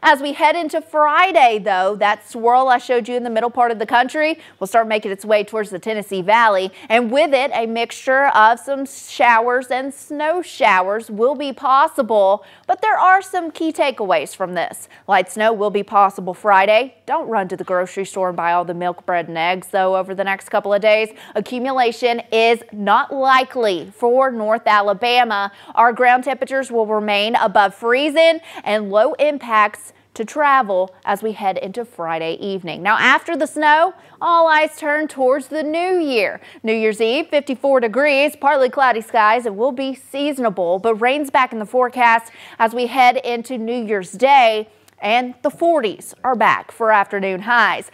As we head into Friday, though, that swirl I showed you in the middle part of the country will start making its way towards the Tennessee Valley. And with it, a mixture of some showers and snow showers will be possible. But there are some key takeaways from this. Light snow will be possible Friday. Don't run to the grocery store and buy all the milk, bread, and eggs, though, over the next couple of days. Accumulation is not likely for North Alabama. Our ground temperatures will remain above freezing and low impact impacts to travel as we head into Friday evening. Now, after the snow, all eyes turn towards the new year. New Year's Eve, 54 degrees, partly cloudy skies. It will be seasonable, but rain's back in the forecast as we head into New Year's Day, and the 40s are back for afternoon highs.